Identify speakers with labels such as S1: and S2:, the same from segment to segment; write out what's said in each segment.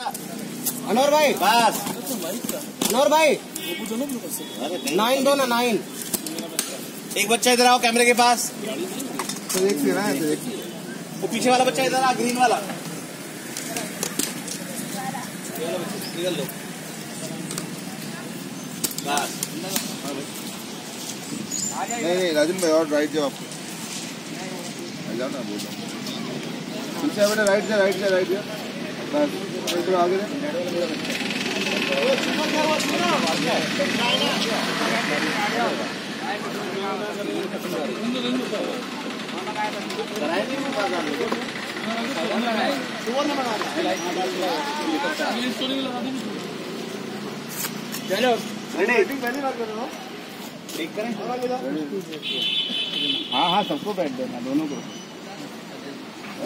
S1: अनवर भाई,
S2: बस।
S1: अनवर भाई। नाइन दो ना नाइन।
S2: एक बच्चा इधर आओ कैमरे के पास।
S3: तो एक से ना तो एक
S2: वो पीछे वाला बच्चा इधर आ, ग्रीन वाला। लो
S3: नहीं नहीं राजन भाई, और राइट जाओ आपको जाओ ना, बोल। रहा हूँ। पीछे बेटा राइट से राइट से राइट से। जा।
S2: ठीक करें
S3: हाँ हाँ सबको बैठ देना दोनों को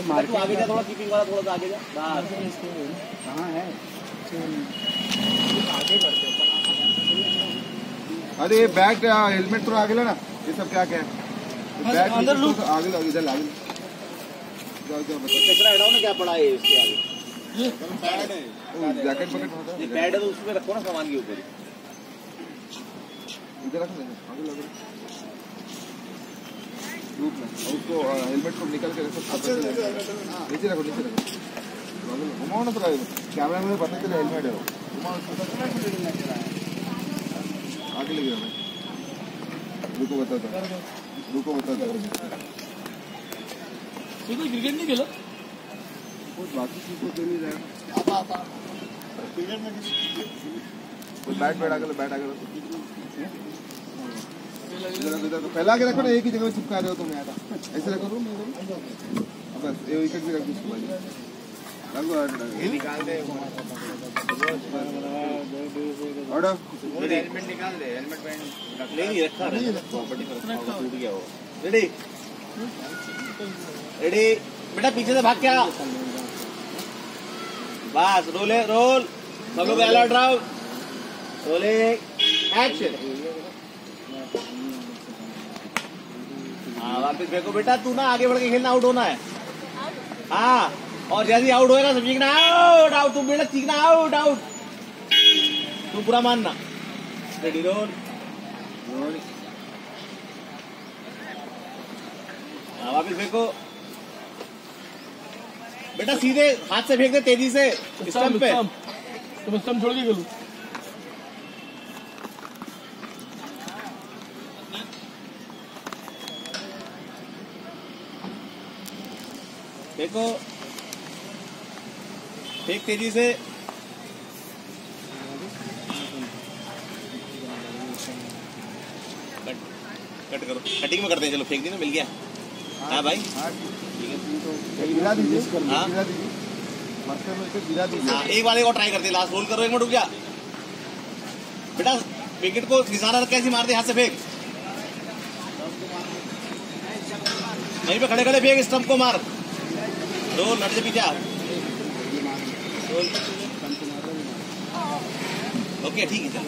S2: मार के आगे जा थोड़ा कीपिंग वाला थोड़ा सा आगे जा। बस।
S3: कहाँ है? अरे ये बैग हेलमेट थोड़ा आगे लो ना। ये सब क्या क्या है? बैग अंदर लो आगे लो इधर आगे
S2: कचरा हटाओ ना क्या पड़ा है इसके आगे?
S3: पैड ओ, जैकेट पकड़ होता
S2: ये पैड है तो उसमें रखो ना सामान के ऊपर
S3: इधर रख आगे लग ग्रुप में उसको हेलमेट को निकल के रखो नीचे रखो नीचे रखो लो। घुमाओ ना थोड़ा कैमरा में पता चले हेलमेट है वो। आगे लगे रहो रुको बताता हूँ। रुको बताता हूँ।
S4: क्रिकेट नहीं खेला
S3: बाकी चीज़ को नहीं रहा क्रिकेट कुछ बैट बैठ आगे लो, बैट आगे लो। इधर रखो, इधर रखो। पहले आगे रखो ना एक ही जगह चिपका रहे हो तुम यार। ऐसे रखो। बस ये विकेट भी रख दो उसके बाद
S2: निकाल दे
S3: ऑर्डर।
S2: हेलमेट निकाल दे हेलमेट पहन। नहीं रखा नहीं प्रॉपर्टी पर टूट गया हो रेडी। रेडी। बेटा पीछे से भाग क्या? बस रोले रोल। सब लोग अलर्ट रहो। रोले एक्शन वापिस देखो बेटा तू ना आगे बढ़ के खेलना आउट होना है। हाँ और जैसे आउट होएगा सब चीखना आउट आउट तू बेटा चीखना आउट आउट तू पूरा मानना। रेडी रोल हाँ वापिस फेंको। बेटा सीधे हाथ से फेंक दे तेज़ी से। स्टंप पे।
S4: तुम स्टम्प छोड़ के खेलो।
S2: फेंको फेंक तेज़ी से। कट कट करो। कटिंग में करते हैं चलो फेंक दी ना मिल गया। हाँ भाई। हाँ।
S3: गिरा दीजिए मास्टर में से गिरा दीजिए।
S2: हाँ एक वाले को ट्राई करते लास्ट रोल करो एक मिनट रुक जा। बेटा विकेट को निशाना रख के ऐसे मार दे हाथ से फेंक? वहीं पे खड़े खड़े फेंक स्टंप को मार। रोल से पीछे रोल ओके ठीक है